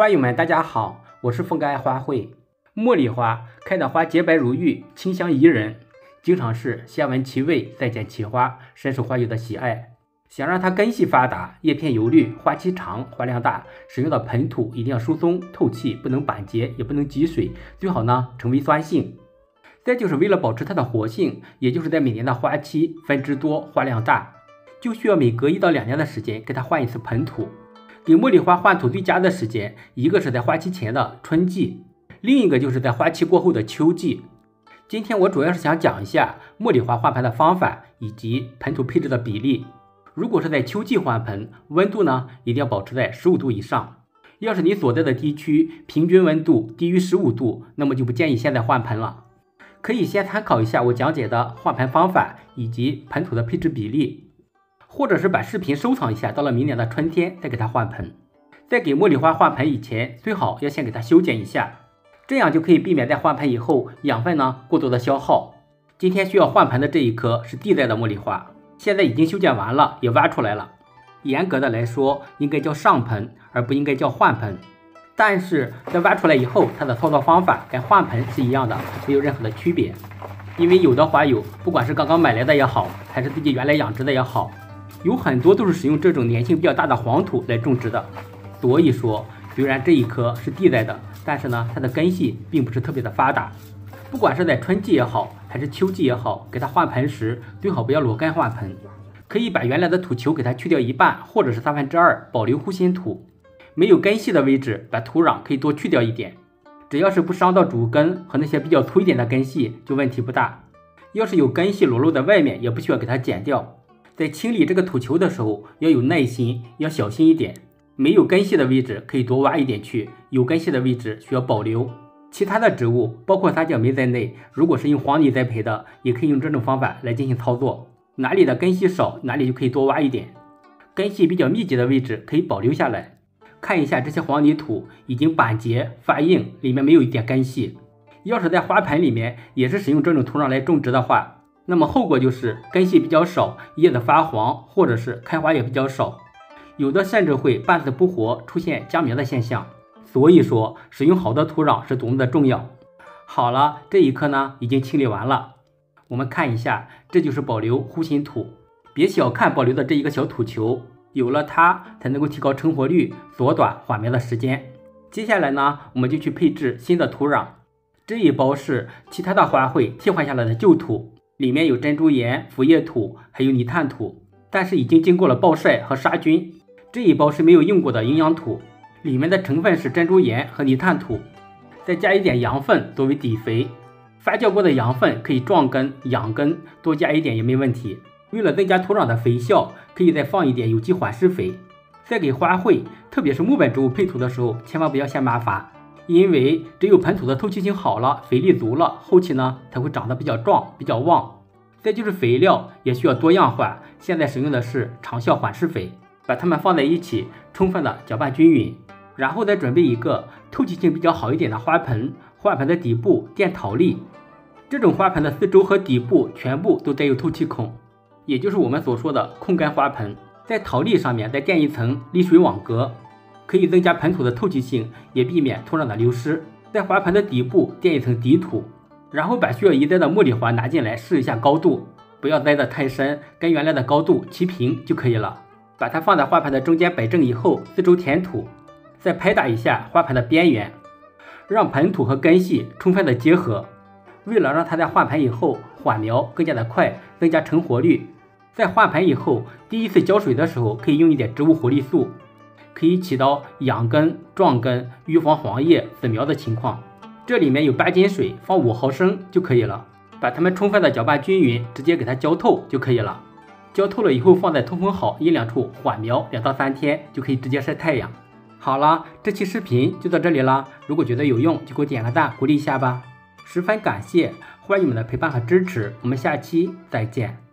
花友们，大家好，我是风格爱花卉。茉莉花开的花洁白如玉，清香宜人，经常是先闻其味，再见其花，深受花友的喜爱。想让它根系发达，叶片油绿，花期长，花量大，使用的盆土一定要疏松透气，不能板结，也不能积水，最好呢成为酸性。再就是为了保持它的活性，也就是在每年的花期分枝多、花量大，就需要每隔一到两年的时间给它换一次盆土。给茉莉花换土最佳的时间，一个是在花期前的春季，另一个就是在花期过后的秋季。今天我主要是想讲一下茉莉花换盆的方法以及盆土配置的比例。如果是在秋季换盆，温度呢一定要保持在十五度以上。要是你所在的地区平均温度低于十五度，那么就不建议现在换盆了。可以先参考一下我讲解的换盆方法以及盆土的配置比例，或者是把视频收藏一下，到了明年的春天再给它换盆。在给茉莉花换盆以前，最好要先给它修剪一下，这样就可以避免在换盆以后养分呢过多的消耗。今天需要换盆的这一棵是地栽的茉莉花，现在已经修剪完了，也挖出来了。严格的来说，应该叫上盆，而不应该叫换盆。但是在挖出来以后，它的操作方法跟换盆是一样的，没有任何的区别。因为有的花友，不管是刚刚买来的也好，还是自己原来养殖的也好，有很多都是使用这种粘性比较大的黄土来种植的。所以说，虽然这一棵是地栽的，但是呢，它的根系并不是特别的发达。不管是在春季也好，还是秋季也好，给它换盆时，最好不要裸根换盆，可以把原来的土球给它去掉一半，或者是三分之二，保留护心土。没有根系的位置，把土壤可以多去掉一点，只要是不伤到主根和那些比较粗一点的根系，就问题不大。要是有根系裸露在外面，也不需要给它剪掉。在清理这个土球的时候，要有耐心，要小心一点。没有根系的位置可以多挖一点去，有根系的位置需要保留。其他的植物，包括三角梅在内，如果是用黄泥栽培的，也可以用这种方法来进行操作。哪里的根系少，哪里就可以多挖一点。根系比较密集的位置可以保留下来。看一下这些黄泥土已经板结发硬，里面没有一点根系。要是在花盆里面也是使用这种土壤来种植的话，那么后果就是根系比较少，叶子发黄，或者是开花也比较少，有的甚至会半死不活，出现僵苗的现象。所以说，使用好的土壤是多么的重要。好了，这一棵呢已经清理完了，我们看一下，这就是保留护心土。别小看保留的这一个小土球。有了它，才能够提高成活率，缩短缓苗的时间。接下来呢，我们就去配置新的土壤。这一包是其他的花卉替换下来的旧土，里面有珍珠岩、腐叶土，还有泥炭土，但是已经经过了暴晒和杀菌。这一包是没有用过的营养土，里面的成分是珍珠岩和泥炭土，再加一点羊粪作为底肥。发酵过的羊粪可以壮根养根，多加一点也没问题。为了增加土壤的肥效，可以再放一点有机缓释肥。在给花卉，特别是木本植物配土的时候，千万不要嫌麻烦，因为只有盆土的透气性好了，肥力足了，后期呢才会长得比较壮、比较旺。再就是肥料也需要多样化，现在使用的是长效缓释肥，把它们放在一起，充分的搅拌均匀，然后再准备一个透气性比较好一点的花盆，花盆的底部垫陶粒，这种花盆的四周和底部全部都带有透气孔。也就是我们所说的控干花盆，在陶粒上面再垫一层沥水网格，可以增加盆土的透气性，也避免土壤的流失。在花盆的底部垫一层底土，然后把需要移栽的茉莉花拿进来试一下高度，不要栽得太深，跟原来的高度齐平就可以了。把它放在花盆的中间摆正以后，四周填土，再拍打一下花盆的边缘，让盆土和根系充分的结合。为了让它在换盆以后缓苗更加的快，增加成活率。在换盆以后，第一次浇水的时候，可以用一点植物活力素，可以起到养根、壮根、预防黄叶死苗的情况。这里面有八斤水，放五毫升就可以了。把它们充分的搅拌均匀，直接给它浇透就可以了。浇透了以后，放在通风好、阴凉处缓苗两到三天，就可以直接晒太阳。好了，这期视频就到这里了。如果觉得有用，就给我点个赞，鼓励一下吧。十分感谢欢迎你们的陪伴和支持，我们下期再见。